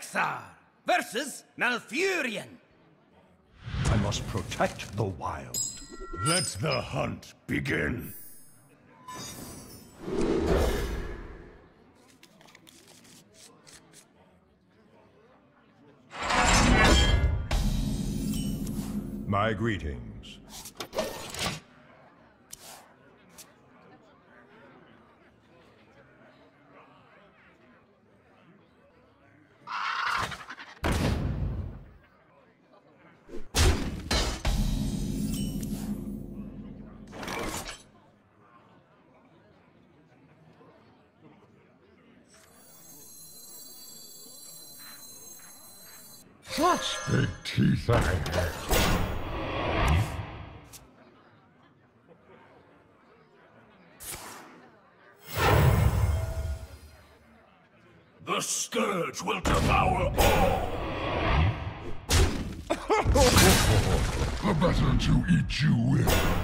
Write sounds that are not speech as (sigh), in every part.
Rexxar versus Malfurion. I must protect the wild. Let the hunt begin. My greetings. Such big teeth I have. The Scourge will devour all! The better to eat you with.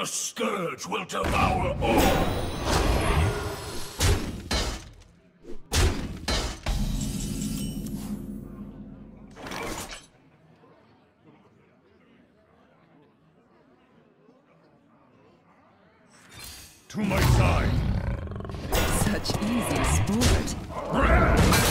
The Scourge will devour all! To my side. Such easy sport.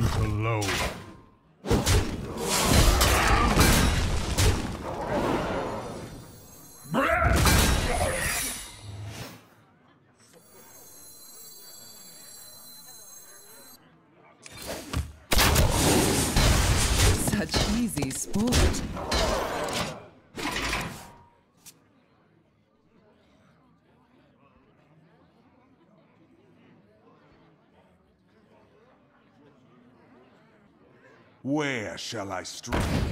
I hunt alone. Such easy sport. Where shall I strike?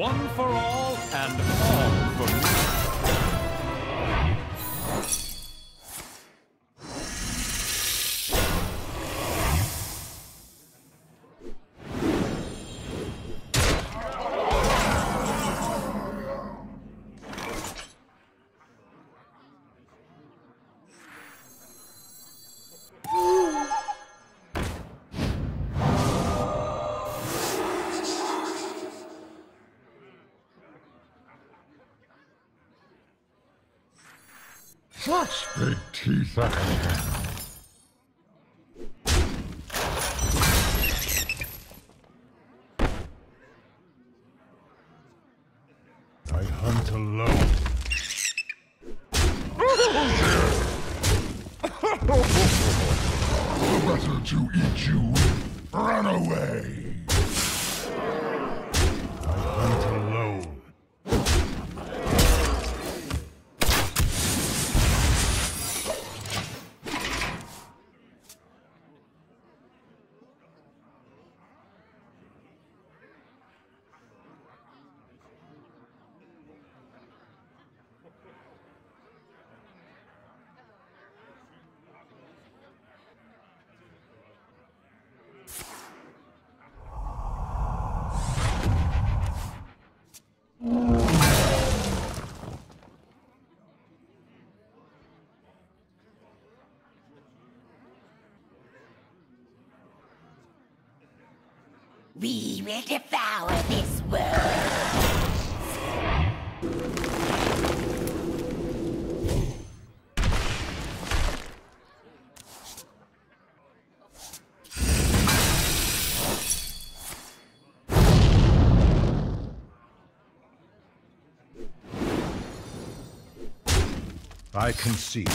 One for all and all Such big teeth I have. I hunt alone. (laughs) Better to eat you. Run away. We will devour this world. I concede.